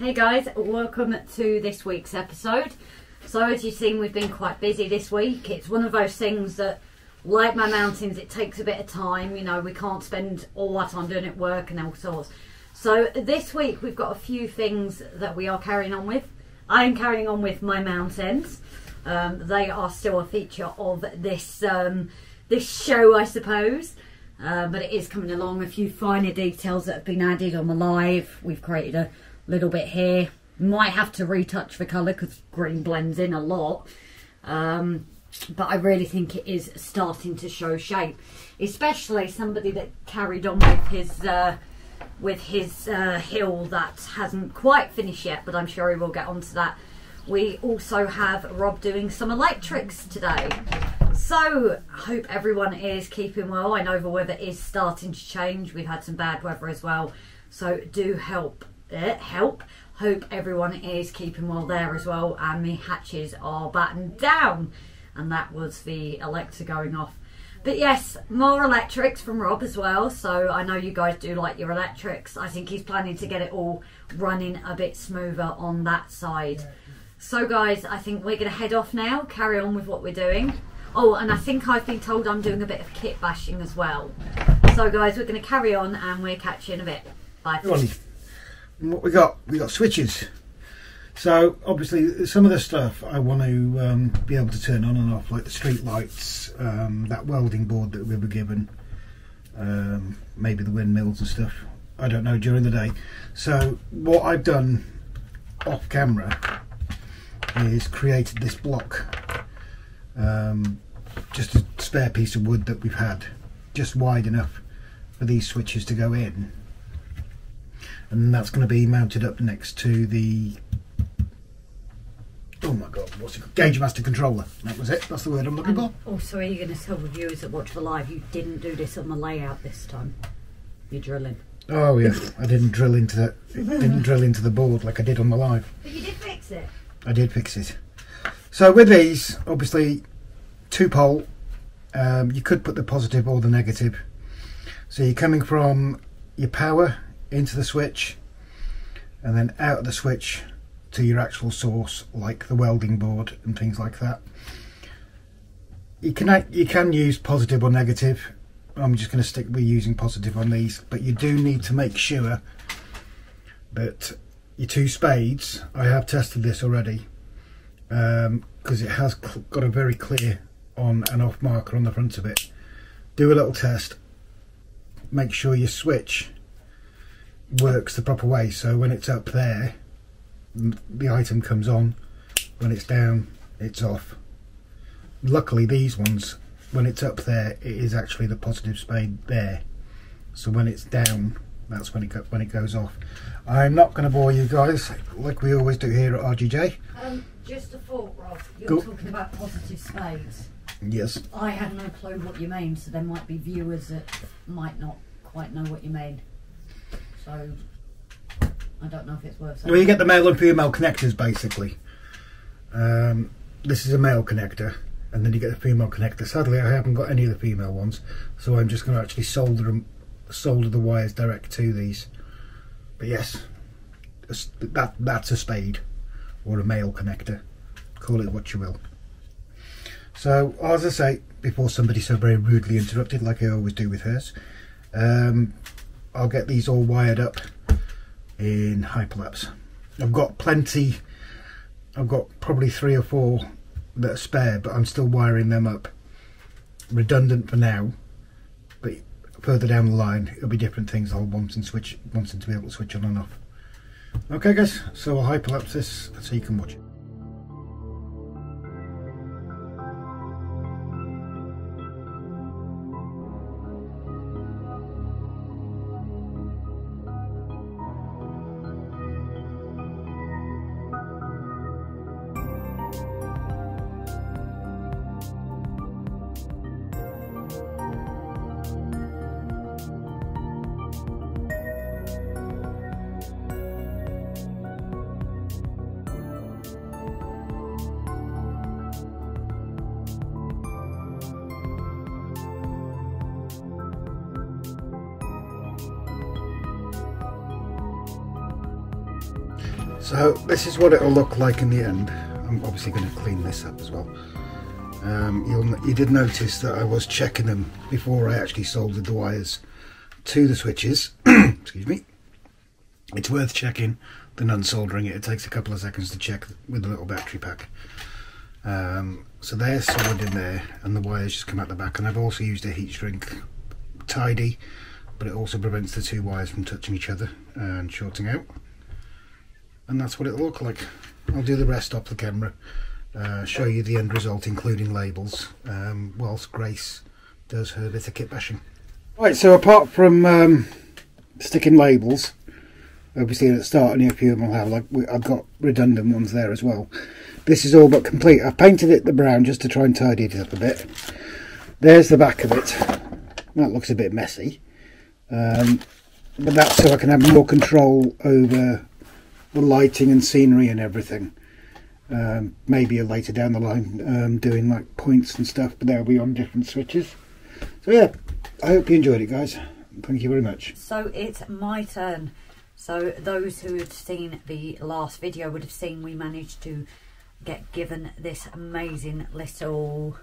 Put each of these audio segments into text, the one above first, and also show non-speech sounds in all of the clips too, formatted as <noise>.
Hey guys, welcome to this week's episode. So as you've seen, we've been quite busy this week. It's one of those things that, like my mountains, it takes a bit of time. You know, we can't spend all our time doing it work and all sorts. So this week we've got a few things that we are carrying on with. I am carrying on with my mountains. Um, they are still a feature of this um, this show, I suppose. Uh, but it is coming along. A few finer details that have been added on the live. We've created a little bit here. Might have to retouch the colour because green blends in a lot. Um, but I really think it is starting to show shape, especially somebody that carried on with his uh, with his uh, hill that hasn't quite finished yet. But I'm sure he will get onto that. We also have Rob doing some electrics today. So, I hope everyone is keeping well. I know the weather is starting to change. We've had some bad weather as well. So, do help help. Hope everyone is keeping well there as well. And the hatches are battened down. And that was the Alexa going off. But yes, more electrics from Rob as well. So I know you guys do like your electrics. I think he's planning to get it all running a bit smoother on that side. So guys, I think we're going to head off now, carry on with what we're doing. Oh, and I think I've been told I'm doing a bit of kit bashing as well. So guys, we're going to carry on and we're catching a bit. Bye. And what we got? We got switches. So obviously, some of the stuff I want to um, be able to turn on and off, like the street lights, um, that welding board that we were given, um, maybe the windmills and stuff. I don't know during the day. So what I've done off camera is created this block, um, just a spare piece of wood that we've had, just wide enough for these switches to go in and that's going to be mounted up next to the oh my god what's it called? Gaugemaster controller that was it that's the word i'm looking for Also, are you going to tell the viewers that watch the live you didn't do this on the layout this time? You're drilling. oh yeah i didn't drill into that didn't drill into the board like i did on the live But you did fix it. i did fix it so with these obviously two pole um, you could put the positive or the negative so you're coming from your power into the switch and then out of the switch to your actual source like the welding board and things like that. You can you can use positive or negative. I'm just going to stick with using positive on these but you do need to make sure that your two spades I have tested this already um, because it has got a very clear on and off marker on the front of it. Do a little test. Make sure your switch works the proper way so when it's up there the item comes on when it's down it's off luckily these ones when it's up there it is actually the positive spade there so when it's down that's when it go- when it goes off I'm not going to bore you guys like we always do here at RGJ Um, just a thought, Rob. You're Go. talking about positive spades. yes I have no clue what you mean, so there might be viewers that might not quite know what you mean. So I don't know if it's worth saying. Well, you get the male and female connectors basically. Um, this is a male connector, and then you get the female connector. Sadly, I haven't got any of the female ones, so I'm just going to actually solder them, solder the wires direct to these. But yes, that that's a spade or a male connector. Call it what you will. So, as I say, before somebody so very rudely interrupted, like I always do with hers, um, I'll get these all wired up in hyperlapse. I've got plenty. I've got probably three or four that are spare, but I'm still wiring them up. Redundant for now, but further down the line, it'll be different things. I'll want and switch, wanting to be able to switch on and off. Okay, guys. So I'll hyperlapse this so you can watch it. So this is what it'll look like in the end. I'm obviously going to clean this up as well. Um, you'll, you did notice that I was checking them before I actually soldered the wires to the switches. <clears throat> Excuse me. It's worth checking than unsoldering it. It takes a couple of seconds to check with a little battery pack. Um, so they're solid in there and the wires just come out the back and I've also used a heat shrink tidy but it also prevents the two wires from touching each other and shorting out and that's what it'll look like. I'll do the rest off the camera uh, show you the end result including labels um, whilst Grace does her bit of kit bashing. Right so apart from um, sticking labels obviously at the start only a few of them will have like I've got redundant ones there as well. This is all but complete. I've painted it the brown just to try and tidy it up a bit. There's the back of it. That looks a bit messy. Um, but that's so I can have more control over the lighting and scenery and everything. Um, maybe a later down the line um, doing like points and stuff but they'll be on different switches. So yeah I hope you enjoyed it guys. Thank you very much. So it's my turn. So those who had seen the last video would have seen we managed to get given this amazing little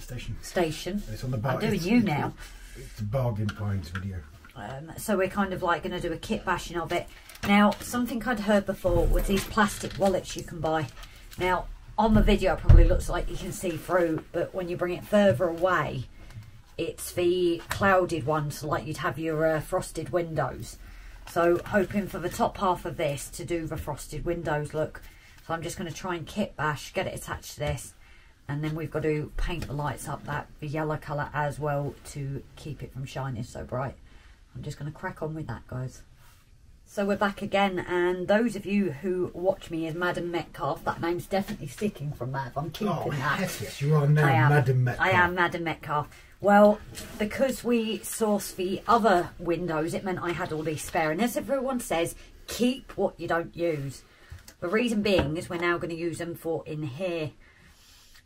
station. station. It's on the I'm doing you now. it's a bargain finds video. Um, so we're kind of like going to do a kit bashing of it. Now, something I'd heard before was these plastic wallets you can buy. Now, on the video it probably looks like you can see through, but when you bring it further away, it's the clouded ones, like you'd have your uh, frosted windows. So, hoping for the top half of this to do the frosted windows look. So I'm just going to try and kit bash, get it attached to this, and then we've got to paint the lights up that the yellow colour as well to keep it from shining so bright. I'm just going to crack on with that, guys. So we're back again, and those of you who watch me as Madam Metcalfe, that name's definitely sticking from that. I'm oh, keeping oh, that. Yes, yes, you are now am, Madam Metcalfe. I am Madam Metcalfe. Well, because we sourced the other windows, it meant I had all these spare. And as everyone says, keep what you don't use. The reason being is we're now going to use them for in here.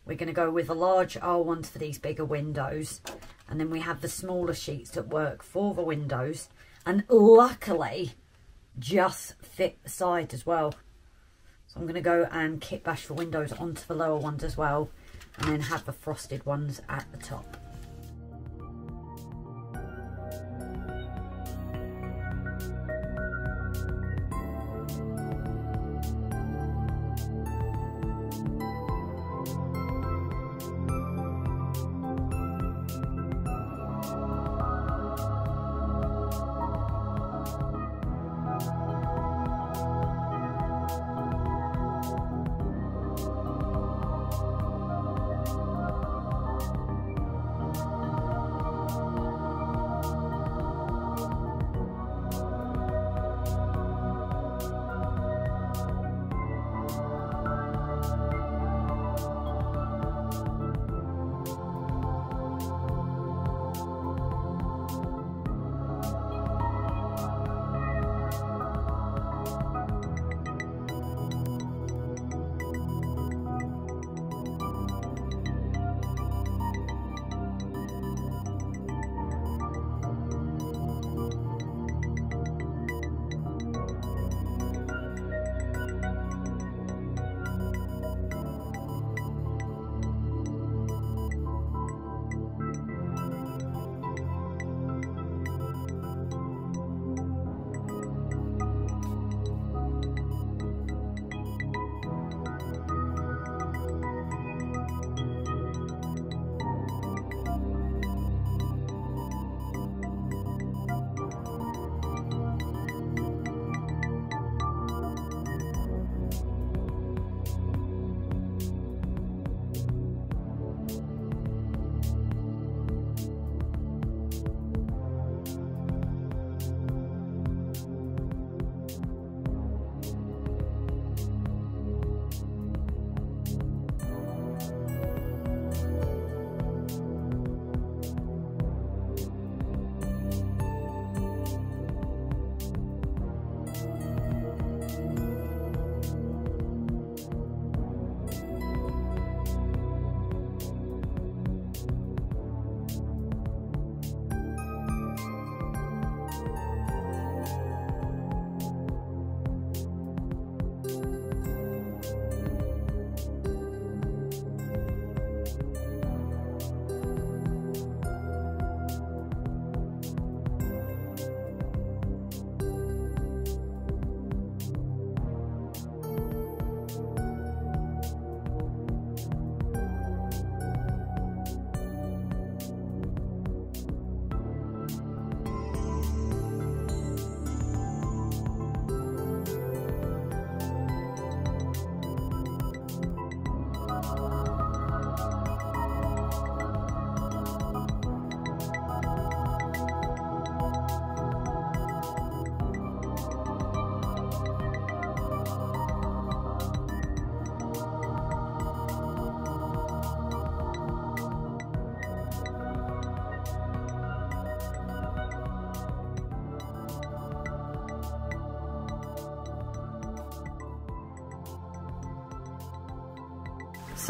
We're going to go with the large R1s for these bigger windows. And then we have the smaller sheets that work for the windows. And luckily, just fit the side as well. So I'm going to go and kit bash the windows onto the lower ones as well. And then have the frosted ones at the top.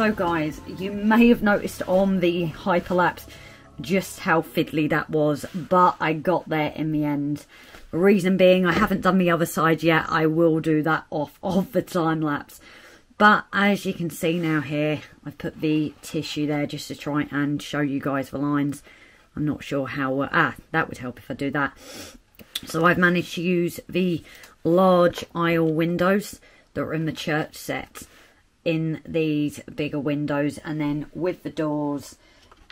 So guys, you may have noticed on the hyperlapse just how fiddly that was, but I got there in the end. Reason being, I haven't done the other side yet. I will do that off <laughs> of the time lapse. But as you can see now here, I've put the tissue there just to try and show you guys the lines. I'm not sure how, uh, ah, that would help if I do that. So I've managed to use the large aisle windows that are in the church set in these bigger windows and then with the doors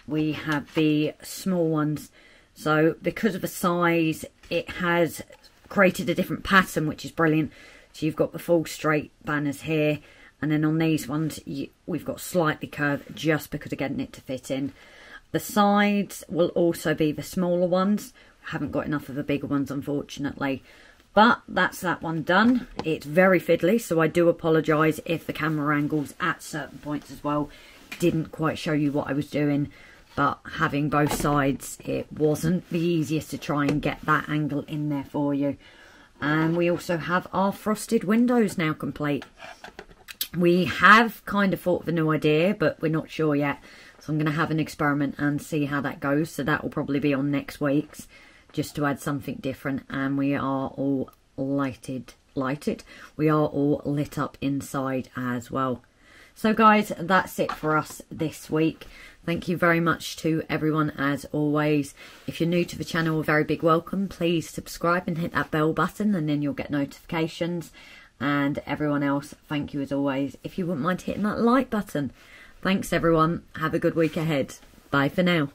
we have the small ones. So because of the size it has created a different pattern which is brilliant. So you've got the full straight banners here and then on these ones you, we've got slightly curved just because of getting it to fit in. The sides will also be the smaller ones. Haven't got enough of the bigger ones unfortunately but that's that one done. It's very fiddly, so I do apologise if the camera angles at certain points as well didn't quite show you what I was doing. But having both sides, it wasn't the easiest to try and get that angle in there for you. And we also have our frosted windows now complete. We have kind of thought of a new idea, but we're not sure yet. So I'm going to have an experiment and see how that goes. So that will probably be on next week's just to add something different and we are all lighted lighted. We are all lit up inside as well. So guys that's it for us this week. Thank you very much to everyone as always. If you're new to the channel a very big welcome. Please subscribe and hit that bell button and then you'll get notifications. And everyone else thank you as always. If you wouldn't mind hitting that like button. Thanks everyone. Have a good week ahead. Bye for now